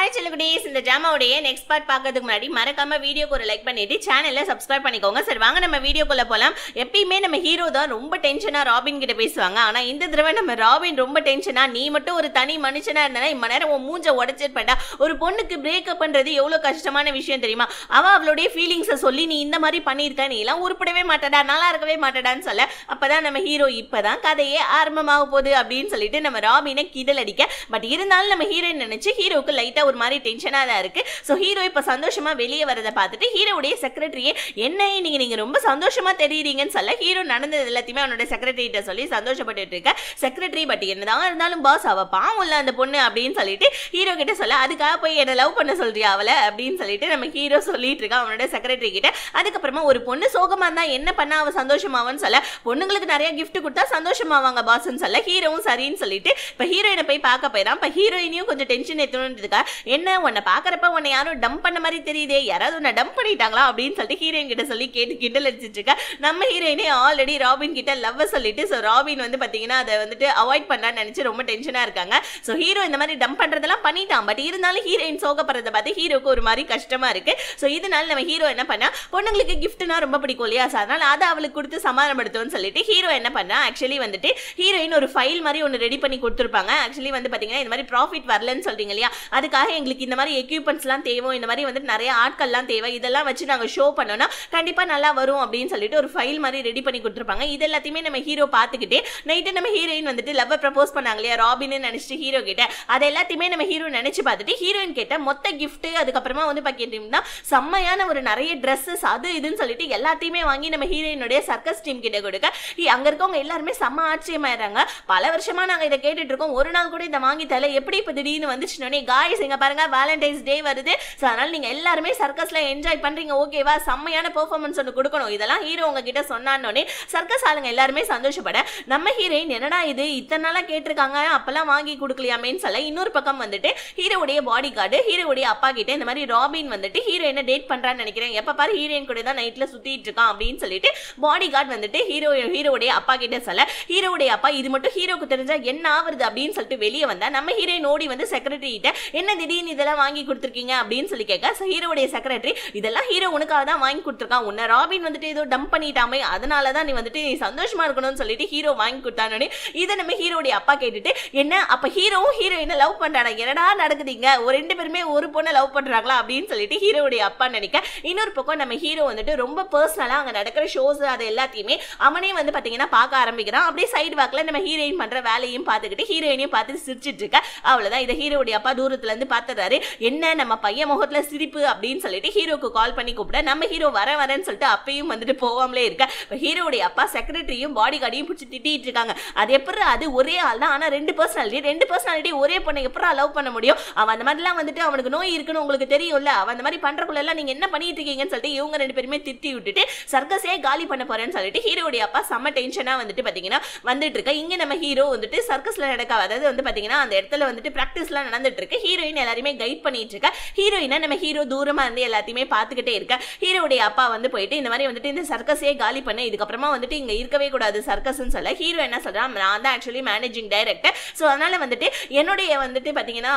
Hi செல்லுகுடீஸ் இந்த ஜாமாவுடைய next part பார்க்கறதுக்கு முன்னாடி மறக்காம வீடியோக்கு ஒரு லைக் பண்ணிட்டு சேனலை சப்ஸ்கிரைப் பண்ணிக்கோங்க. சரி வாங்க நம்ம வீடியோக்குள்ள போலாம். எப்பயுமே நம்ம ஹீரோ தான் ரொம்ப டென்ஷனா ராபின் கிட்ட பேசுவாங்க. ஆனா இந்த தடவை நம்ம ராபின் ரொம்ப டென்ஷனா நீ மட்டும் ஒரு தனி மனுஷனா இருந்தா இம்ம நேரம் உன் மூஞ்ச உடச்சிருப்பேன்டா. ஒரு பொண்ணுக்கு பிரேக்கப் பண்றது எவ்வளவு கஷ்டமான விஷயம் தெரியுமா? அவ அவளுடைய ஃபீலிங்ஸை சொல்லி நீ இந்த மாதிரி பண்ணியிருக்க நீ எல்லாம் உருப்படவே மாட்டடா நல்லா இருக்கவே மாட்டடான்னு சொல்ல அப்பதான் நம்ம ஹீரோ இப்பதான் கதையே ஆரம்பமாக போகுது அப்படின்னு சொல்லிட்டு நம்ம ராபினை கிடல் அடிக்க. பட் இருந்தாலும் நம்ம ஹீரோயின் நினைச்சு ஹீரோக்கு லைட்டா ஒரு மாதிரி டென்ஷனாக தான் இருக்கு. ஸோ ஹீரோ இப்போ சந்தோஷமா வெளியே வரதை பார்த்துட்டு ஹீரோடைய செக்ரட்டரியே என்ன நீங்க நீங்க ரொம்ப சந்தோஷமா தெரியுறீங்கன்னு சொல்ல ஹீரோ நடந்தது எல்லாத்தையுமே அவனோட செக்ரட்டரிகிட்ட சொல்லி சந்தோஷப்பட்டு இருக்க. செக்ரட்டரி பட் என்னதான் இருந்தாலும் பாஸ் அவ பாவம் இல்லை அந்த பொண்ணு அப்படின்னு சொல்லிட்டு ஹீரோ கிட்ட சொல்ல அதுக்காக போய் என்ன லவ் பண்ண சொல்றியா அவளை? அப்படின்னு சொல்லிட்டு நம்ம ஹீரோ சொல்லிட்டு இருக்கான் அவனோட செக்ரட்டரி கிட்ட. அதுக்கப்புறமா ஒரு பொண்ணு சோகமா இருந்தா என்ன பண்ண அவ சந்தோஷமாவன்னு சொல்ல பொண்ணுங்களுக்கு நிறைய கிஃப்ட் கொடுத்தா சந்தோஷமாவாங்க பாஸ்ன்னு சொல்ல ஹீரோவும் சரின்னு சொல்லிட்டு இப்போ ஹீரோயினை போய் பார்க்க போயிடான் இப்போ ஹீரோயினையும் கொஞ்சம் டென்ஷன் ஏற்றணுன்றதுக்காக என்ன உன்னை பார்க்குறப்ப உன்னை யாரும் டம்ப் பண்ண மாதிரி தெரியுதே யாராவது உன்னை டம்ப் பண்ணிட்டாங்களா அப்படின்னு சொல்லிட்டு ஹீரோயின் கிட்ட சொல்லி கேட்டு கிண்டல் அடிச்சிட்டு இருக்கா. நம்ம ஹீரோயினே ஆல்ரெடி ராபின் கிட்ட லவ் சொல்லிட்டு ஸோ ராபின் வந்து பார்த்தீங்கன்னா அதை வந்துட்டு அவாய்ட் பண்ணான்னு நினச்சி ரொம்ப டென்ஷனாக இருக்காங்க. ஸோ ஹீரோ இந்த மாதிரி டம்ப் பண்ணுறதெல்லாம் பண்ணிட்டான். பட் இருந்தாலும் ஹீரோயின் சோகப்படுறத பார்த்து ஹீரோக்கு ஒரு மாதிரி கஷ்டமாக இருக்குது ஸோ இதனால நம்ம ஹீரோ என்ன பண்ணா பொண்ணுங்களுக்கு கிஃப்ட்னா ரொம்ப பிடிக்கும் இல்லையா? ஸோ அதனால் அதை அவளுக்கு கொடுத்து சமாதானப்படுத்துவோம்னு சொல்லிட்டு ஹீரோ என்ன பண்ணா ஆக்சுவலி வந்துட்டு ஹீரோயின் ஒரு ஃபைல் மாதிரி ஒன்று ரெடி பண்ணி கொடுத்துருப்பாங்க. ஆக்சுவலி வந்து பார்த்தீங்கன்னா இந்த மாதிரி ப்ராஃபிட் வரலன்னு சொல்கிறீங்க இல்லையா? அதுக்காக எங்களுக்கு இந்த மாதிரி எக்யூப்மெண்ட்ஸ்லாம் தேவை? இந்த மாதிரி வந்துட்டு நிறைய ஆட்கள்லாம் தேவை. இதெல்லாம் வச்சு நாங்கள் ஷோ பண்ணோம்னா கண்டிப்பாக நல்லா வரும் அப்படின்னு சொல்லிட்டு ஒரு ஃபைல் மாதிரி ரெடி பண்ணி கொடுத்துருப்பாங்க. இது எல்லாத்தையுமே நம்ம ஹீரோ பார்த்துக்கிட்டே நைட்டு நம்ம ஹீரோயின் வந்துட்டு லவ் ப்ரப்போஸ் பண்ணாங்க இல்லையா ராபின்னு நினச்சிட்டு ஹீரோ கிட்ட. அது எல்லாத்தையுமே நம்ம ஹீரோ நினச்சி பார்த்துட்டு ஹீரோயின் கிட்ட மொத்த கிஃப்ட்டு அதுக்கப்புறமா வந்து பார்க்கிட்டீங்கன்னா செம்மையான ஒரு நிறைய ட்ரெஸ்ஸஸ் அது இதுன்னு சொல்லிட்டு எல்லாத்தையுமே வாங்கி நம்ம ஹீரோயினுடைய சர்க்கஸ் டீம் கிட்ட கொடுக்க. அங்கே அங்க இருக்கவங்க எல்லாருமே செம்ம ஆச்சரியமாயிடுறாங்க. பல வருஷமா நாங்கள் இதை கேட்டுட்டு இருக்கோம். ஒரு நாள் கூட இதை வாங்கி தரல. எப்படி இப்போ திடீர்னு வந்துச்சுனோடனே காய்ஸ் எங்க பாருங்க வேலண்டைன்ஸ் டே வருது. ஸோ அதனால நீங்க எல்லாருமே சர்க்கஸ்ல என்ஜாய் பண்றீங்க. ஓகேவா செம்மையான பெர்ஃபார்மன்ஸ் ஒன்று கொடுக்கணும். இதெல்லாம் ஹீரோ உங்ககிட்ட சொன்னானோடனே சர்க்கஸ் ஆளுங்க எல்லாருமே சந்தோஷப்பட நம்ம ஹீரோயின் என்னடா இது? இத்தனை நாளாக கேட்டிருக்காங்க. அப்பெல்லாம் வாங்கி கொடுக்கலையாமேன்னு சொல்ல இன்னொரு பக்கம் வந்துட்டு ஹீரோவுடைய பாடி கார்டு ஹீரோவுடைய அப்பா கிட்ட இந்த மாதிரி ராபின் வந்துட்டு ஹீரோயினை டேட் பண்றான்னு நினைக்கிறேன். எப்ப பாரு ஹீரோயின் கூட தான் நைட்ல சுத்திட்டு இருக்கான் அப்படின்னு சொல்லிட்டு பாடி கார்டு வந்துட்டு ஹீரோ ஹீரோவுடைய அப்பா கிட்ட சொல்ல ஹீரோவுடைய அப்பா இது மட்டும் ஹீரோக்கு தெரிஞ்சா என்ன ஆகுறது அப்படின்னு சொல்லிட்டு வெளியே வந்தா நம்ம ஹீரோயின் ஓடி வந்து செக்ரட்டரி கிட்ட என்ன திடீர்னு இதெல்லாம் வாங்கி கொடுத்துருக்கீங்க அப்படின்னு சொல்லி கேட்க ஸோ ஹீரோவுடைய செக்ரட்டரி இதெல்லாம் ஹீரோ உனக்காக தான் வாங்கி கொடுத்துருக்கான். உன்னை ராபின் வந்துட்டு ஏதோ டம்ப் பண்ணிட்டாமே அதனால தான் நீ வந்துட்டு நீ சந்தோஷமா இருக்கணும்னு சொல்லிட்டு ஹீரோ வாங்கி கொடுத்தானோடனே இதை நம்ம ஹீரோடைய அப்பா கேட்டுட்டு என்ன? அப்போ ஹீரோவும் ஹீரோயினை லவ் பண்ணுறாங்க என்னடா நடக்குதுங்க ஒரு ரெண்டு பேருமே ஒரு பொண்ணை லவ் பண்ணுறாங்களா அப்படின்னு சொல்லிட்டு ஹீரோடைய அப்பா நினைக்க இன்னொரு பக்கம் நம்ம ஹீரோ வந்துட்டு ரொம்ப பர்சனலாக அங்கே நடக்கிற ஷோஸ் அது எல்லாத்தையுமே அவனே வந்து பார்த்தீங்கன்னா பார்க்க ஆரம்பிக்கிறான். அப்படியே சைடு வாக்கில் நம்ம ஹீரோயின் பண்ணுற வேலையும் பார்த்துக்கிட்டு ஹீரோயினையும் பார்த்துட்டு சிரிச்சிட்டு இருக்க. அவ்வளோதான் இதை ஹீரோடைய அப்பா தூரத்துலேருந்து பார்த்து பார்த்துறாரு என்ன நம்ம பையன் முகத்துல சிரிப்பு அப்படின்னு சொல்லிட்டு ஹீரோக்கு கால் பண்ணி கூப்பிட நம்ம ஹீரோ வர வரேன்னு சொல்லிட்டு அப்பயும் வந்துட்டு போகாமலே இருக்க? இப்போ ஹீரோடைய அப்பா செக்ரட்டரியும் பாடி கார்டையும் பிடிச்சி திட்டிட்டு இருக்காங்க. அது எப்படி அது ஒரே ஆள் தான் ஆனால் ரெண்டு பர்சனாலிட்டி ரெண்டு பர்சனாலிட்டி ஒரே பொண்ணை எப்படி லவ் பண்ண முடியும்? அவன் அந்த மாதிரிலாம் வந்துட்டு அவனுக்கு நோய் இருக்குன்னு உங்களுக்கு தெரியும்ல? அவன் அந்த மாதிரி பண்ணுறக்குள்ளெல்லாம் நீங்கள் என்ன பண்ணிட்டு இருக்கீங்கன்னு சொல்லிட்டு இவங்க ரெண்டு பேருமே திட்டி விட்டுட்டு சர்க்கஸே காலி பண்ண போறேன்னு சொல்லிட்டு ஹீரோடைய அப்பா செம்ம டென்ஷனாக வந்துட்டு பார்த்தீங்கன்னா வந்துட்டு இருக்க. இங்கே நம்ம ஹீரோ வந்துட்டு சர்க்கஸில் நடக்க அதாவது வந்து பார்த்தீங்கன்னா அந்த இடத்துல வந்துட்டு ப்ராக்டிஸ்லாம் நடந்துட்டு இருக்கு. ஹீரோயின் எல்லாருமே கைட் பண்ணிட்டு இருக்க. ஹீரோயினை நம்ம ஹீரோ தூரமா இருந்து எல்லாத்தையுமே பார்த்துக்கிட்டே இருக்க. ஹீரோடைய அப்பா வந்து போயிட்டு இந்த மாதிரி வந்துட்டு இந்த சர்க்கஸே காலி பண்ண. இதுக்கப்புறமா வந்துட்டு இங்க இருக்கவே கூடாது சர்க்கஸ்ன்னு சொல்ல. ஹீரோ என்ன சொல்றான் நான் தான் ஆக்சுவலி மேனேஜிங் டைரக்டர் ஸோ அதனால வந்துட்டு என்னுடைய வந்துட்டு பாத்தீங்கன்னா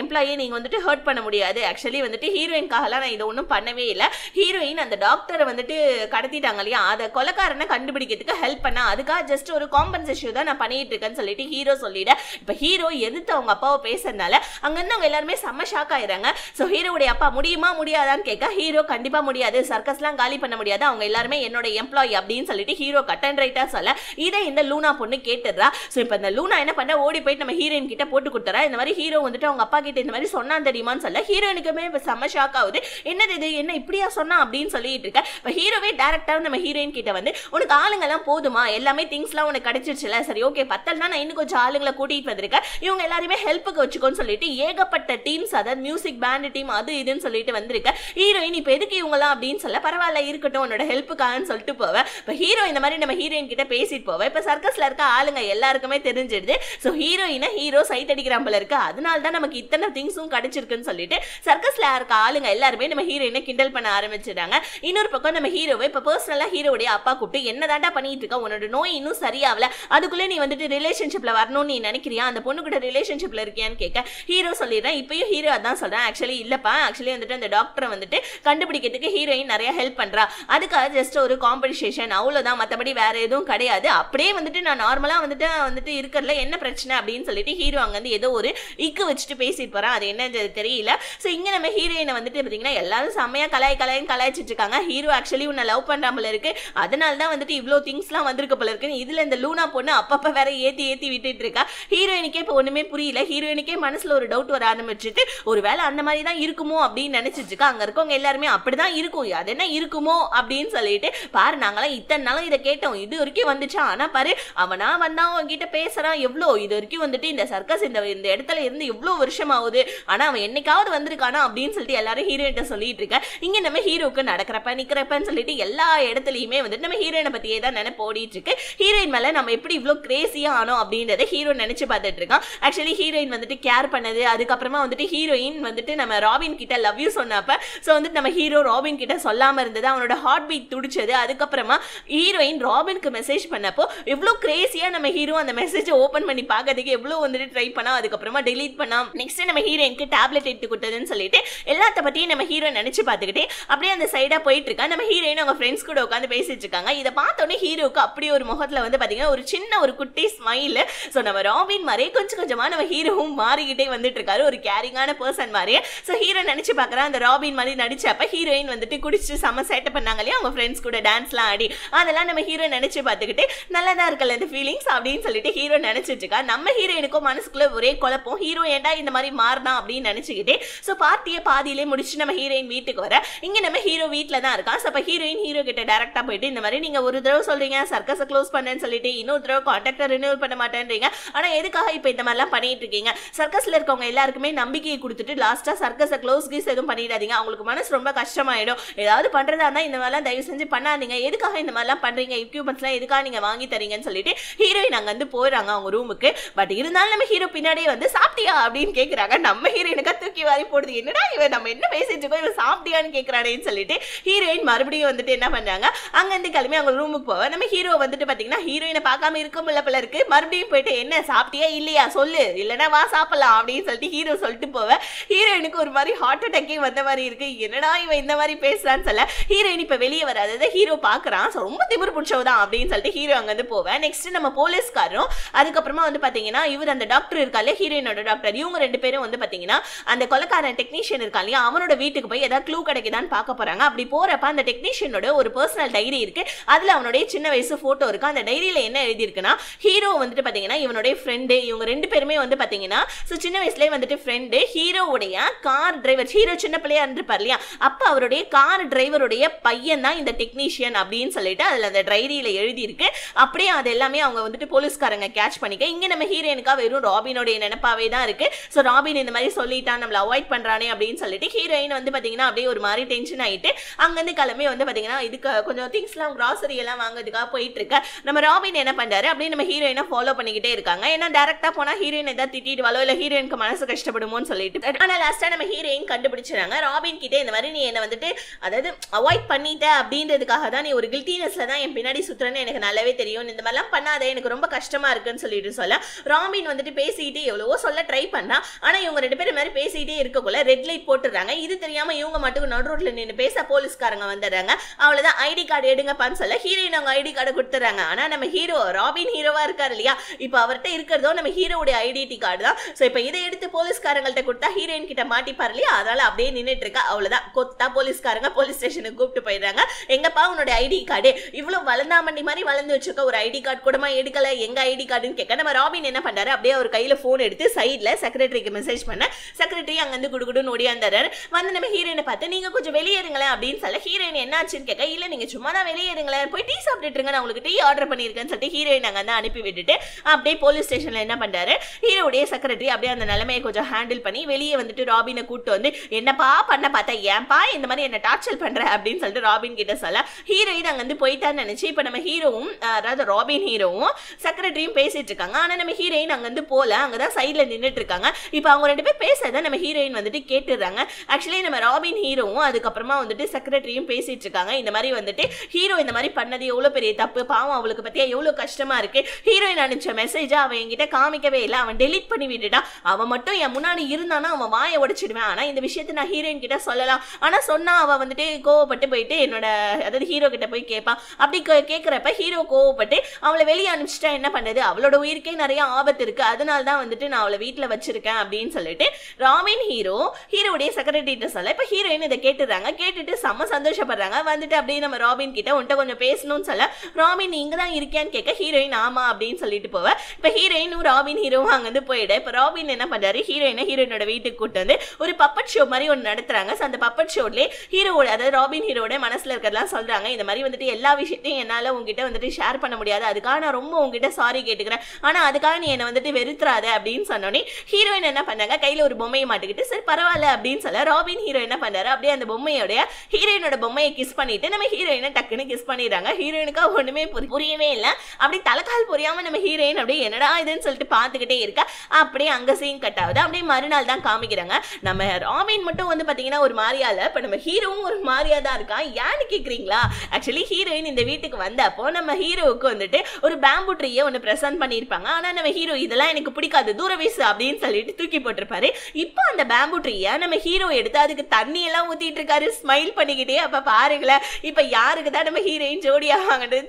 எம்ப்ளாயி நீங்க வந்துட்டு ஹர்ட் பண்ண முடியாது. ஆக்சுவலி வந்துட்டு ஹீரோயின்காகலாம் நான் இதை ஒன்றும் பண்ணவே இல்லை. ஹீரோயின் அந்த டாக்டரை வந்துட்டு கடத்திட்டாங்க இல்லையா? அதை கொலக்காரனை கண்டுபிடிக்கிறதுக்கு ஹெல்ப் பண்ண. அதுக்காக ஜஸ்ட் ஒரு காம்பன்சேஷன் தான் நான் பண்ணிட்டு இருக்கேன்னு சொல்லிட்டு ஹீரோ சொல்லிட. இப்போ ஹீரோ எதிர்த்து அவங்க அப்பாவை பேசுறதுனால அங்கிருந்து அவங்க எல்லாருமே செம்ம ஷாக் ஆயிடுறாங்க. ஸோ ஹீரோவுடைய அப்பா முடியுமா முடியாதான்னு கேட்க ஹீரோ கண்டிப்பாக முடியாது. சர்க்கஸ்லாம் காலி பண்ண முடியாது. அவங்க எல்லாருமே என்னோட எம்ப்ளாயி அப்படின்னு சொல்லிட்டு ஹீரோ கட் அண்ட் ரைட்டாக சொல்ல இதை இந்த லூனா பொண்ணு கேட்டுடுறா. ஸோ இப்போ இந்த லூனா என்ன பண்ண ஓடி போயிட்டு நம்ம ஹீரோயின் கிட்ட போட்டு கொடுத்துறா. இந்த மாதிரி ஹீரோ வந்துட்டு அவங்க அப்பா கிட்ட இந்த மாதிரி சொன்னான் தெரியுமான்னு சொல்ல ஹீரோயினுக்குமே இப்போ செம்ம ஷாக் ஆகுது. என்னது இது? என்ன இப்படியா சொன்னா அப்படின்னு சொல்லிட்டு இருக்க. இப்போ ஹீரோவே டேரக்டாக நம்ம ஹீரோயின் கிட்ட வந்து உனக்கு ஆளுங்கெல்லாம் போதுமா? எல்லாமே திங்ஸ்லாம் உனக்கு கிடைச்சிருச்சுல? சரி ஓகே பத்தல்னா நான் இன்னும் கொஞ்சம் ஆளுங்களை கூட்டிகிட்டு வந்திருக்கேன். இவங்க எல்லாருமே ஹெல்ப்புக்கு வச்சுக்கோன்னு சொல்லிட்டு ஏகப்பட்ட டீம்ஸ் அதாவது மியூசிக் பேண்ட் டீம் அது இதுன்னு சொல்லிட்டு வந்திருக்க. ஹீரோயின் இப்போ எதுக்கு இவங்கலாம் அப்படின்னு சொல்ல பரவாயில்ல இருக்கட்டும் உன்னோட ஹெல்ப்புக்காகன்னு சொல்லிட்டு போவேன் இப்போ ஹீரோ இந்த மாதிரி நம்ம ஹீரோயின் கிட்ட பேசிட்டு போவேன் இப்போ சர்க்கஸில் இருக்க ஆளுங்க எல்லாருக்குமே தெரிஞ்சிடுது. ஸோ ஹீரோயினை ஹீரோ சைட் அடிக்கிறான் போல இருக்கு. அதனால தான் நமக்கு இத்தனை திங்ஸும் கிடைச்சிருக்குன்னு சொல்லிட்டு சர்க்கஸில் இருக்க ஆளுங்க எல்லாருமே நம்ம ஹீரோயினை கிண்டல் பண்ண ஆரம்பிச்சிட்டாங்க. இன்னொரு பக்கம் நம்ம ஹீரோவை இப்போ பர்சனலாக ஹீரோடைய அப்பா கூப்பிட்டு என்னதாண்டா பண்ணிட்டு இருக்க? உன்னோட நோய் இன்னும் சரியாகல அதுக்குள்ளே நீ வந்துட்டு ரிலேஷன்ஷிப்பில் வரணும்னு நீ நினைக்கிறியா? அந்த பொண்ணு கூட ரிலேஷன்ஷிப்பில் இருக்கியான்னு கேட்க ஹீரோ சொல்லிடுறேன் இப்பயும் ஹீரோ அதான் சொல்றேன். ஆக்சுவலி இல்லப்பா. ஆக்சுவலி வந்துட்டு அந்த டாக்டரை வந்துட்டு கண்டுபிடிக்கிறதுக்கு ஹீரோயின் நிறைய ஹெல்ப் பண்றா. அதுக்காக ஜஸ்ட் ஒரு காம்படிஷேஷன் அவ்வளவுதான். மத்தபடி வேற எதுவும் கிடையாது. அப்படியே வந்துட்டு நான் நார்மலா வந்துட்டு வந்துட்டு இருக்கிறதுல என்ன பிரச்சனை அப்படின்னு சொல்லிட்டு ஹீரோ அங்க வந்து ஏதோ ஒரு இக்கு வச்சுட்டு பேசிட்டு போறான் அது என்னது தெரியல. ஸோ இங்க நம்ம ஹீரோயினை வந்துட்டு பாத்தீங்கன்னா எல்லாரும் செம்மையா கலாய் கலாயின்னு கலாய்ச்சிட்டு இருக்காங்க. ஹீரோ ஆக்சுவலி உன்னை லவ் பண்றாமல இருக்கு. அதனால தான் வந்துட்டு இவ்வளோ திங்ஸ்லாம் வந்திருக்கு போல இருக்கு. இதுல இந்த லூனா பொண்ணு அப்பப்ப வேற ஏத்தி ஏத்தி விட்டுட்டு இருக்கா. ஹீரோயினுக்கே இப்போ ஒண்ணுமே புரியல. ஹீரோயினுக்கே மனசுல ஒரு டவுட் வர ஆரம்பிச்சுட்டு ஒருவேளை அந்த மாதிரி தான் இருக்குமோ அப்படின்னு நினைச்சிட்டு அங்க இருக்கவங்க எல்லாருமே அப்படிதான் இருக்கும். அது என்ன இருக்குமோ அப்படின்னு சொல்லிட்டு பாரு நாங்களாம் இத்தனை நாளும் இதை கேட்டோம். இது வரைக்கும் வந்துச்சா? ஆனா பாரு அவனா வந்தா அவன்கிட்ட பேசுறான். எவ்வளோ இது வரைக்கும் வந்துட்டு இந்த சர்க்கஸ் இந்த இந்த இடத்துல இருந்து எவ்வளோ வருஷம் ஆகுது ஆனா அவன் என்னைக்காவது வந்திருக்கானா அப்படின்னு சொல்லிட்டு எல்லாரும் ஹீரோயின்ட்ட சொல்லிட்டு இருக்க. இங்க நம்ம ஹீரோக்கு நடக்கிறப்ப நிக்கிறப்பன்னு சொல்லிட்டு எல்லா இடத்துலயுமே வந்துட்டு நம்ம ஹீரோயினை பத்தியே தான் நினைப்பு ஓடிட்டு இருக்கு. ஹீரோயின் மேல நம்ம எப்படி இவ்வளோ கிரேசியா ஆனோம் அப்படின்றத ஹீரோ நினைச்சு பார்த்துட்டு இருக்கான். ஆக்சுவலி ஹீரோயின் வந்துட்டு கேர் பண்ணது அதுக்கப்புறமா வந்துட்டு ஹீரோயின் வந்துட்டு நம்ம ராபின் கிட்ட லவ் யூ சொன்னப்ப ஸோ வந்துட்டு நம்ம ஹீரோ ராபின் கிட்ட சொல்லாமல் இருந்தது அவனோட ஹார்ட் பீட் துடிச்சது. அதுக்கப்புறமா ஹீரோயின் ராபினுக்கு மெசேஜ் பண்ணப்போ எவ்வளோ கிரேஸியாக நம்ம ஹீரோ அந்த மெசேஜை ஓப்பன் பண்ணி பார்க்கறதுக்கு எவ்வளோ வந்துட்டு ட்ரை பண்ணால் அதுக்கப்புறமா டெலீட் பண்ணால் நெக்ஸ்ட் நம்ம ஹீரோயினுக்கு டேப்லெட் எடுத்து கொடுத்ததுன்னு சொல்லிட்டு எல்லாத்த பற்றியும் நம்ம ஹீரோ நினச்சி பார்த்துக்கிட்டே அப்படியே அந்த சைடாக போயிட்டு இருக்கா நம்ம ஹீரோயின் அவங்க ஃப்ரெண்ட்ஸ் கூட உட்காந்து பேசிட்டு இருக்காங்க. இதை பார்த்தோன்னே ஹீரோக்கு அப்படி ஒரு முகத்தில் வந்து பார்த்தீங்கன்னா ஒரு சின்ன ஒரு குட்டி ஸ்மைல் ஸோ நம்ம ராபின் மாதிரியே கொஞ்சம் கொஞ்சமாக நம்ம ஹீரோவும் மாறிக்கிட்டே வந்துட்டு இருக்காரு. ஒரு கேரிங்கான பர்சன் மாதிரியே ஸோ ஹீரோ நினச்சி பார்க்குறான். அந்த ராபின் மாதிரி நடிச்சப்ப ஹீரோயின் வந்துட்டு குடிச்சு செம்ம சேட்டை பண்ணாங்க இல்லையா? அவங்க ஃப்ரெண்ட்ஸ் கூட டான்ஸ்லாம் ஆடி. அதெல்லாம் நம்ம ஹீரோ நினச்சி பார்த்துக்கிட்டு நல்லா தான் இருக்கல இந்த ஃபீலிங்ஸ் அப்படின்னு சொல்லிட்டு ஹீரோ நினச்சிட்டு இருக்கா. நம்ம ஹீரோயினுக்கும் மனசுக்குள்ள ஒரே குழப்பம் ஹீரோ ஏன்டா இந்த மாதிரி மாறினா? அப்படின்னு நினைச்சுக்கிட்டே ஸோ பார்ட்டியை பாதியிலே முடிச்சு நம்ம ஹீரோயின் வீட்டுக்கு வர. இங்கே நம்ம ஹீரோ வீட்டில் தான் இருக்கான் ஸோ அப்போ ஹீரோயின் ஹீரோ கிட்ட டேரக்டா போயிட்டு இந்த மாதிரி நீங்கள் ஒரு தடவை சொல்கிறீங்க சர்க்கஸை க்ளோஸ் பண்ணேன்னு சொல்லிட்டு இன்னொரு தடவை கான்டாக்டை ரினியூவல் பண்ண மாட்டேன்றீங்க. ஆனால் எதுக்காக இப்போ இந்த மாதிரிலாம் பண்ணிட்டு இருக்கீங்க? சர்க்கஸில் இருக்கவங்க எல்லாருக்குமே நம்பிக்கையை கொடுத்துட்டு லாஸ்ட்டாக சர்க்கஸை க்ளோஸ் கீஸ் எதுவும் பண்ணிடாதீங்க. அவங்களுக்கு மனசு ரொம்ப கஷ்டமாயிடும். ஏதாவது பண்ணுறதா இருந்தால் இந்த மாதிரிலாம் தயவு செஞ்சு பண்ணாதீங்க. எதுக்காக இந்த மாதிரிலாம் பண்ணுறீங்க எக்யூப்மெண்ட்ஸ்லாம் எதுக்காக நீங்கள் வாங்கி தரீங்கன்னு சொல்லிட்டு ஹீரோயின் அங்கே வந்து போயிடுறாங்க அவங்க ரூமுக்கு பட் இருந்தாலும் நம்ம ஹீரோ பின்னாடியே வந்து சாப்பிட்டியா அப்படின்னு கேட்குறாங்க நம்ம ஹீரோயினுக்கா தூக்கி வாரி போடுது. என்னடா இவன் நம்ம என்ன பேசிட்டு இருக்கோம் இவன் சாப்பிட்டியான்னு கேட்குறானேன்னு சொல்லிட்டு ஹீரோயின் மறுபடியும் வந்துட்டு என்ன பண்ணுறாங்க அங்கேருந்து கிளம்பி அவங்க ரூமுக்கு போவேன் நம்ம ஹீரோ வந்துட்டு பார்த்தீங்கன்னா ஹீரோயினை பார்க்காம இருக்க முடியல போல இருக்கு. மறுபடியும் போயிட்டு என்ன சாப்பிட்டியா இல்லையா? சொல்லு. இல்லைன்னா வா சாப்பிடலாம் அப்படின்னு சொல்லிட்டு ஹீரோ சொல்லிட்டு போவேன் ஹீரோயினுக்கு ஒரு மாதிரி ஹார்ட் அட்டாக்கே வந்த மாதிரி இருக்கு. என்னடா இவன் இந்த மாதிரி பேசுறான்னு சொல்ல. ஹீரோயின் இப்ப வெளியே வராததை ஹீரோ பாக்குறான். ஸோ ரொம்ப திமிர் பிடிச்சவ தான் அப்படின்னு சொல்லிட்டு ஹீரோ அங்க வந்து போவேன் நெக்ஸ்ட் நம்ம போலீஸ்காரரும் அதுக்கப்புறமா வந்து பாத்தீங்கன்னா இவர் அந்த டாக்டர் இருக்கா ஹீரோயினோட டாக்டர் இவங்க ரெண்டு பேரும் வந்து பாத்தீங்கன்னா அந்த கொலைக்காரன் டெக்னீஷியன் இருக்கா இல்லையா அவனோட வீட்டுக்கு போய் ஏதாவது க்ளூ கிடைக்குதான்னு பார்க்க போறாங்க. அப்படி போறப்ப அந்த டெக்னீஷியனோட ஒரு பர்சனல் டைரி இருக்கு. அதுல அவனுடைய சின்ன வயசு போட்டோ இருக்கு. அந்த டைரியில என்ன எழுதியிருக்குன்னா ஹீரோ வந்துட்டு பாத்தீங்கன்னா இவனுடைய ஃப்ரெண்டு இவங்க ரெண்டு பேருமே வந்து பாத்தீங்கன்னா ஸோ சின்ன வயசுலேயே வந்துட்டு ஃப்ரெண்ட் ஹீரோவுடைய கார் டிரைவர் ஹீரோ சின்ன பிள்ளையா இருந்திருப்பார் இல்லையா? அப்போ அவருடைய கார் டிரைவருடைய பையன் தான் இந்த டெக்னீஷியன் அப்படின்னு சொல்லிட்டு அதில் அந்த டைரியில எழுதியிருக்கு. அப்படியே அது எல்லாமே அவங்க வந்துட்டு போலீஸ்காரங்க கேட்ச் பண்ணிக்க. இங்கே நம்ம ஹீரோயினுக்கா வெறும் ராபினோடைய நினப்பாவே தான் இருக்கு. ஸோ ராபின் இந்த மாதிரி சொல்லிட்டான் நம்மளை அவாய்ட் பண்ணுறானே அப்படின்னு சொல்லிட்டு ஹீரோயின் வந்து பார்த்தீங்கன்னா அப்படியே ஒரு மாதிரி டென்ஷன் ஆகிட்டு அங்கேருந்து கிளம்பி வந்து பார்த்தீங்கன்னா இதுக்கு கொஞ்சம் திங்ஸ்லாம் கிராசரி எல்லாம் வாங்குறதுக்காக போயிட்டு இருக்க. நம்ம ராபின் என்ன பண்ணுறாரு அப்படியே நம்ம ஹீரோயினை ஃபாலோ பண்ணிக்கிட்டே இருக்காங்க. ஏன்னா டேரெக்டாக போனால் ஹீரோயின் ஏதாவது திட்டிடுவாளோ? இல்லை ஹீரோயினுக்கு மனசு கஷ்டப்படும்? கஷ்டப்படுமோன்னு சொல்லிட்டு. ஆனால் லாஸ்ட்டாக நம்ம ஹீரோயின் கண்டுபிடிச்சாங்க ராபின் கிட்டே இந்த மாதிரி நீ என்னை வந்துட்டு அதாவது அவாய்ட் பண்ணிட்ட அப்படின்றதுக்காக தான் நீ ஒரு கில்ட்டினஸில் தான் என் பின்னாடி சுற்றுறேன்னு எனக்கு நல்லாவே தெரியும். இந்த மாதிரிலாம் பண்ணாத எனக்கு ரொம்ப கஷ்டமா இருக்குன்னு சொல்லிட்டு சொல்ல ராபின் வந்துட்டு பேசிக்கிட்டே எவ்வளவோ சொல்ல ட்ரை பண்ணா ஆனால் இவங்க ரெண்டு பேரும் மாதிரி பேசிக்கிட்டே இருக்கக்குள்ள ரெட் லைட் போட்டுறாங்க இது தெரியாமல் இவங்க மட்டும் நடு ரோட்டில் நின்று பேச போலீஸ்காரங்க வந்துடுறாங்க. அவ்வளோதான் ஐடி கார்டு எடுங்கப்பான்னு சொல்ல ஹீரோயின் அவங்க ஐடி கார்டு கொடுத்துறாங்க ஆனால் நம்ம ஹீரோ ராபின் ஹீரோவாக இருக்கார் இல்லையா? இப்போ அவர்கிட்ட இருக்கிறதோ நம்ம ஹீரோவுடைய ஐடென்டி கார்டு தான். ஸோ இப்போ இதை எடுத்து போலீஸ்காரங்கள்ட்ட கொடுத்தா ஹீரோயின் கிட்ட மாட்டிப்பார் இல்லையா அதனால அப்படியே நின்றுட்டு இருக்கா அவ்வளோதான் கொத்தா போலீஸ்காரங்க போலீஸ் ஸ்டேஷனுக்கு கூப்பிட்டு போயிடுறாங்க. எங்கப்பா உன்னோட ஐடி கார்டு இவ்வளோ வளர்ந்தாமண்டி மாதிரி வளர்ந்து வச்சிருக்க ஒரு ஐடி கார்டு கூடமா எடுக்கல? எங்க ஐடி கார்டுன்னு கேட்க நம்ம ராபின் என்ன பண்ணாரு அப்படியே அவர் கையில போன் எடுத்து சைட்ல செக்ரட்டரிக்கு மெசேஜ் பண்ண செக்ரட்டரி அங்கேருந்து குடுகுடுன்னு ஓடியாந்தாரு வந்து நம்ம ஹீரோயினை பார்த்து நீங்க கொஞ்சம் வெளியேறுங்களேன் அப்படின்னு சொல்ல ஹீரோயின் என்ன ஆச்சுன்னு கேட்க இல்ல நீங்க சும்மா தான் வெளியேறுங்களேன். போய் டீ சாப்பிட்டுட்டு இருங்க நான் உங்களுக்கு டீ ஆர்டர் பண்ணியிருக்கேன்னு சொல்லிட்டு ஹீரோயின் அங்கே வந்து அனுப்பி விட்டுட்டு அப்படியே போலீஸ் ஸ்டேஷன்ல என்ன பண்ணாரு ஹீரோடைய செக்ரட்டரி அப்படியே அந்த நிலைமையை கொஞ்சம் ஹேண்டில் பண்ணி வெளியே வந்துட்டு ராபினை கூப்பிட்டு வந்து என்னப்பா பண்ண பார்த்தா ஏன்பா இந்த மாதிரி என்ன டார்ச்சர் பண்ற? அப்படின்னு சொல்லிட்டு ராபின் கிட்ட சொல்ல. ஹீரோயின் அங்க வந்து போயிட்டான்னு நினைச்சு இப்ப நம்ம ஹீரோவும் அதாவது ராபின் ஹீரோவும் செக்ரட்டரியும் பேசிட்டு இருக்காங்க. ஆனா நம்ம ஹீரோயின் அங்க வந்து போல அங்கதான் சைட்ல நின்னுட்டு இருக்காங்க. இப்போ அவங்க ரெண்டு பேர் பேசுறத நம்ம ஹீரோயின் வந்துட்டு கேட்டுடுறாங்க. ஆக்சுவலி நம்ம ராபின் ஹீரோவும் அதுக்கப்புறமா வந்துட்டு செக்ரட்டரியும் பேசிட்டு இருக்காங்க. இந்த மாதிரி வந்துட்டு ஹீரோ இந்த மாதிரி பண்ணது எவ்வளவு பெரிய தப்பு? பாவம் அவளுக்கு பத்தியா எவ்வளவு கஷ்டமா இருக்கு? ஹீரோயின் அனுப்பிச்ச மெசேஜ் அவன் என்கிட்ட காமிக்கவே இல்லை. அவன் டெலீட் பண்ணி விட்டுட்டான். அவன் மட்டும் என் முன்னாடி முன்னாடி இருந்தானா அவன் வாயை உடைச்சிடுவேன். ஆனால் இந்த விஷயத்தை நான் ஹீரோயின் கிட்ட சொல்லலாம். ஆனால் சொன்னால் அவள் வந்துட்டு கோவப்பட்டு போயிட்டு என்னோட அதாவது ஹீரோ கிட்ட போய் கேட்பான் அப்படி கே- ஹீரோ கோவப்பட்டு அவளை வெளியே அனுப்பிச்சிட்டா என்ன பண்றது? அவளோட உயிருக்கே நிறைய ஆபத்து இருக்கு. அதனால தான் வந்துட்டு நான் அவளை வீட்டில் வச்சிருக்கேன் அப்படின்னு சொல்லிட்டு ராமின் ஹீரோ ஹீரோடைய செக்ரட்டரிட்ட சொல்ல இப்போ ஹீரோயின் இதை கேட்டுறாங்க கேட்டுட்டு செம்ம சந்தோஷப்படுறாங்க. வந்துட்டு அப்படியே நம்ம ராபின் கிட்ட உன்கிட்ட கொஞ்சம் பேசணும்னு சொல்ல ராபின் நீங்க தான் இருக்கியான்னு கேட்க ஹீரோயின் ஆமா? அப்படின்னு சொல்லிட்டு போவேன் இப்போ ஹீரோயினும் ராபின் ஹீரோவும் அங்கே வந்து போயிடு. இப்போ ராபின் என்ன பண்ணுறாரு ஹீரோயின் ஹீரோயினோட வீட்டுக்கு கூட்டு வந்து ஒரு பப்பட் ஷோ மாதிரி ஒன்று நடத்துறாங்க. ஸோ அந்த பப்பட் ஷோட்லேயே ஹீரோட அதாவது ராபின் ஹீரோட மனசில் இருக்கிறதெல்லாம் சொல்கிறாங்க இந்த மாதிரி வந்துட்டு எல்லா விஷயத்தையும் என்னால் உங்ககிட்ட வந்துட்டு ஷேர் பண்ண முடியாது. அதுக்காக நான் ரொம்ப உங்ககிட்ட சாரி கேட்டுக்கிறேன். ஆனால் அதுக்காக நீ என்னை வந்துட்டு வெறுத்துறாத அப்படின்னு சொன்னோடனே ஹீரோயின் என்ன பண்ணாங்க? கையில் ஒரு பொம்மையை மாட்டிக்கிட்டு சரி பரவாயில்ல அப்படின்னு சொல்ல ராபின் ஹீரோ என்ன பண்ணாரு? அப்படியே அந்த பொம்மையோடைய ஹீரோயினோட பொம்மையை கிஸ் பண்ணிட்டு நம்ம ஹீரோயினை டக்குன்னு கிஸ் பண்ணிடுறாங்க. ஹீரோயினுக்கா ஒன்றுமே புரியவே இல்லை. அப்படி தலைக்கால் புரியாமல் நம்ம ஹீரோயின் அப்படியே என்னடா இதுன்னு சொல்லிட்டு பார்த்துக்கிட்டே இருக்கா. அப்படியே அங்கே சீன் கட் ஆகுது. அப்படியே மறுநாள் தான் காமிக்கிறாங்க. நம்ம ராமின் மட்டும் வந்து பாத்தீங்கன்னா ஒரு மாரியா இப்போ நம்ம ஹீரோவும் ஒரு மாரியா தான் இருக்கான். ஏன்னு கேட்குறீங்களா ஆக்சுவலி ஹீரோயின் இந்த வீட்டுக்கு வந்தப்போ நம்ம ஹீரோவுக்கு வந்துட்டு ஒரு பேம்பு ட்ரீயை ஒன்று ப்ரெசென்ட் பண்ணியிருப்பாங்க. ஆனா நம்ம ஹீரோ இதெல்லாம் எனக்கு பிடிக்காது தூர வீசு அப்படின்னு சொல்லிட்டு தூக்கி போட்டிருப்பாரு. இப்போ அந்த பேம்பு ட்ரீயை நம்ம ஹீரோ எடுத்து அதுக்கு தண்ணி எல்லாம் ஊத்திட்டு இருக்காரு ஸ்மைல் பண்ணிக்கிட்டே அப்ப பாருங்களேன். இப்போ யாருக்கு தான் நம்ம ஹீரோயின் ஜோடி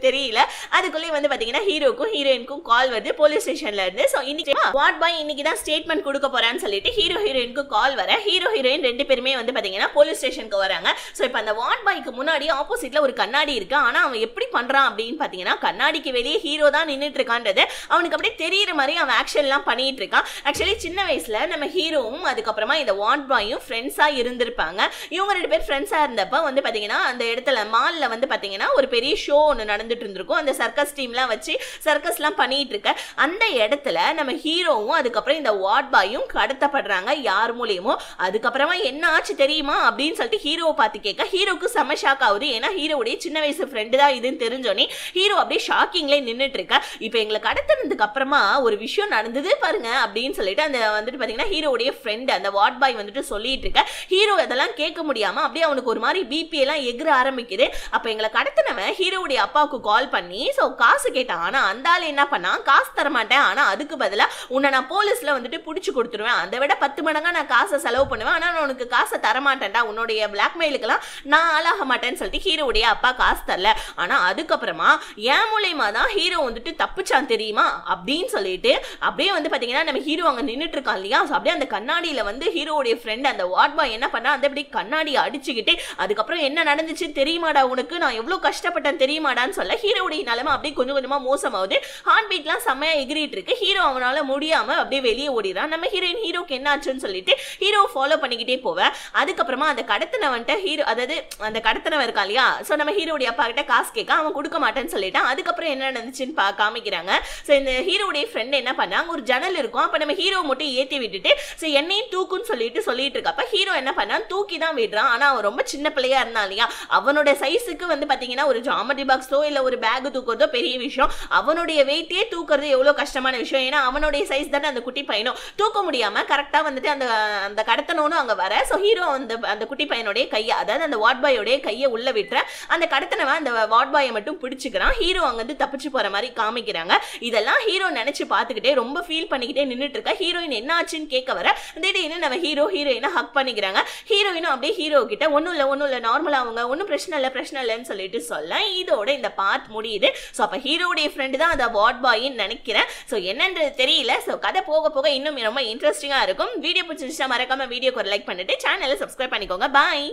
தெரியல. அதுக்குள்ளேயே வந்து பார்த்தீங்கன்னா ஹீரோக்கும் ஹீரோயினுக்கும் கால் வருது. போலீஸ் ஸ்டேஷன்ல இருந்து. ஸோ இன்னைக்கு வாட் பாய் இன்னைக்கு தான் ஸ்டேட்மெண்ட் கொடுக்க போறான்னு சொல்லிட்டு ஹீரோ ஹீரோயினுக்கு கால் வர. ஹீரோ ஹீரோயின் ரெண்டு பேருமே வந்து பார்த்தீங்கன்னா போலீஸ் ஸ்டேஷனுக்கு வராங்க. ஸோ இப்போ அந்த வார்ட் பாய்க்கு முன்னாடி ஆப்போசிட்ல ஒரு கண்ணாடி இருக்கு. ஆனால் அவன் எப்படி பண்றான் அப்படின்னு பார்த்தீங்கன்னா கண்ணாடிக்கு வெளியே ஹீரோ தான் நின்றுட்டு இருக்கான்றது அவனுக்கு அப்படியே தெரியுற மாதிரி அவன் ஆக்ஷன் எல்லாம் பண்ணிட்டு இருக்கான் ஆக்சுவலி சின்ன வயசுல நம்ம ஹீரோவும் அதுக்கப்புறமா இந்த வார்ட் பாயும் ஃப்ரெண்ட்ஸாக இருந்திருப்பாங்க. இவங்க ரெண்டு பேர் ஃப்ரெண்ட்ஸாக இருந்தப்ப வந்து பார்த்தீங்கன்னா அந்த இடத்துல மால்ல வந்து பார்த்தீங்கன்னா ஒரு பெரிய ஷோ ஒன்று நடந்துட்டு இருந்திருக்கும். அந்த சர்க்கஸ் டீம்லாம் வச்சு சர்க்கஸ்லாம் பண்ணிட்டு இருக்க அந்த இடத்துல நம்ம ஹீரோவும் அதுக்கப்புறம் இந்த வாட் பாயும் வருத்தப்படுறாங்க யார் மூலியமோ. அதுக்கப்புறமா என்ன ஆச்சு தெரியுமா? அப்படின்னு சொல்லிட்டு ஹீரோவை பார்த்து கேட்க ஹீரோக்கு செம ஷாக் ஆகுது. ஏன்னா ஹீரோவுடைய சின்ன வயசு ஃப்ரெண்டு தான் இதுன்னு தெரிஞ்சோன்னே ஹீரோ அப்படியே ஷாக்கிங்லேயே நின்றுட்டு இருக்க இப்போ எங்களை கடத்தினதுக்கு அப்புறமா ஒரு விஷயம் நடந்தது பாருங்க அப்படின்னு சொல்லிட்டு அந்த வந்துட்டு பார்த்தீங்கன்னா ஹீரோடைய ஃப்ரெண்டு அந்த வார்ட் பாய் வந்துட்டு சொல்லிட்டு இருக்க ஹீரோ அதெல்லாம் கேட்க முடியாம அப்படியே அவனுக்கு ஒரு மாதிரி பிபி எல்லாம் எகிர ஆரம்பிக்குது. அப்போ எங்களை கடத்தினவன் ஹீரோவுடைய அப்பாவுக்கு கால் பண்ணி ஸோ காசு கேட்டான். ஆனால் அந்த ஆள் என்ன பண்ணான்? காசு தர மாட்டேன் ஆனால் அதுக்கு பதிலாக உன்னை நான் போலீஸில் வந்துட்டு பிடிச்சி கொடுத்துருவேன். அதை விட பத்து மடங்காக நான் காசை செலவு பண்ணுவேன். ஆனால் நான் உனக்கு காசை தர மாட்டேன்டா உன்னுடைய பிளாக்மெயிலுக்கெல்லாம் நான் ஆளாக மாட்டேன்னு சொல்லிட்டு ஹீரோவுடைய அப்பா காசு தரல. ஆனால் அதுக்கப்புறமா என் மூலயமா தான் ஹீரோ வந்துட்டு தப்பிச்சான் தெரியுமா? அப்படின்னு சொல்லிட்டு அப்படியே வந்து பார்த்தீங்கன்னா நம்ம ஹீரோ அங்கே நின்றுட்டு இருக்கான் இல்லையா? ஸோ அப்படியே அந்த கண்ணாடியில் வந்து ஹீரோவுடைய ஃப்ரெண்ட் அந்த வார்ட் பாய் என்ன பண்ணா அந்த அப்படி கண்ணாடியை அடிச்சுக்கிட்டு அதுக்கப்புறம் என்ன நடந்துச்சு தெரியுமாடா உனக்கு? நான் எவ்வளோ கஷ்டப்பட்டேன் தெரியுமாடான்னு சொல்ல ஹீரோவுடைய நிலமை அப்படியே கொஞ்சம் கொஞ்சமாக மோசமாகுது. ஹார்ட் பீட்லாம் செம்மையாக எகிரிட்டு இருக்கு ஹீரோ அவனால் முடியாமல் அப்படியே வெளியே ஓடிடுறான். நம்ம ஹீரோயின் ஹீரோக்கு என்ன ஆச்சுன்னு சொல்லிட்டு ஹீரோ ஃபாலோ பண்ணிக்கிட்டே போவேன் அதுக்கப்புறமா அந்த கடத்தினவன்ட்ட ஹீரோ அதாவது அந்த கடத்தினவன் இருக்கான் இல்லையா? ஸோ நம்ம ஹீரோடைய அப்பா கிட்ட காசு கேட்க அவன் கொடுக்க மாட்டேன்னு சொல்லிட்டான். அதுக்கப்புறம் என்ன நடந்துச்சுன்னு பா காமிக்கிறாங்க. ஸோ இந்த ஹீரோடைய ஃப்ரெண்ட் என்ன பண்ணாங்க ஒரு ஜன்னல் இருக்கும். அப்போ நம்ம ஹீரோ மட்டும் ஏற்றி விட்டுட்டு ஸோ என்னையும் தூக்குன்னு சொல்லிட்டு சொல்லிட்டு இருக்கப்ப ஹீரோ என்ன பண்ணான் தூக்கி தான் விடுறான். ஆனால் அவன் ரொம்ப சின்ன பிள்ளையா இருந்தான் இல்லையா? அவனோட சைஸுக்கு வந்து பார்த்தீங்கன்னா ஒரு ஜாமெட்ரி பாக்ஸோ இல்லை ஒரு பேக் தூக்குறதோ பெரிய விஷயம். அவனுடைய வெயிட்டே தூக்குறது எவ்வளோ கஷ்டமான விஷயம். ஏன்னா அவனுடைய சைஸ் தானே அந்த குட்டி பையனும். தூக்க முடியாம கரெக்டாக வந்துட்டு அந்த அந்த கடத்தனவனும் அங்கே வர. ஸோ ஹீரோ அந்த அந்த குட்டி பையனுடைய கையை அதாவது அந்த வார்ட் பாயோடைய கையை உள்ள விட்டுற. அந்த கடத்தனவன் அந்த வார்ட் பாயை மட்டும் பிடிச்சிக்கிறான். ஹீரோ அங்கேருந்து தப்பிச்சு போகிற மாதிரி காமிக்கிறாங்க. இதெல்லாம் ஹீரோ நினச்சி பார்த்துக்கிட்டே ரொம்ப ஃபீல் பண்ணிக்கிட்டே நின்றுட்டு இருக்கா ஹீரோயின் என்ன ஆச்சுன்னு கேட்க வர திடீர்னு நம்ம ஹீரோ ஹீரோயினை ஹக் பண்ணிக்கிறாங்க. ஹீரோயினும் அப்படியே ஹீரோ கிட்ட ஒன்றும் இல்லை ஒன்றும் இல்லை நார்மலாக அவங்க ஒன்றும் பிரச்சனை இல்லை பிரச்சனை இல்லைன்னு சொல்லிட்டு சொல்ல. இதோட இந்த பார்ட் முடியுது. ஸோ அப்போ ஹீரோடைய ஃப்ரெண்டு தான் அந்த வார்ட் பாயின்னு நினைக்கிறேன். ஸோ என்னன்றது தெரியல. ஸோ கதை போக போக இன்னும் ரொம்ப இன்ட்ரெஸ்டிங்காக இருக்கும். வீடியோ பிடிச்சிருச்சா மறக்காம வீடியோக்கு ஒரு லைக் பண்ணிட்டு சேனலை சப்ஸ்கிரைப் பண்ணிக்கோங்க. பாய்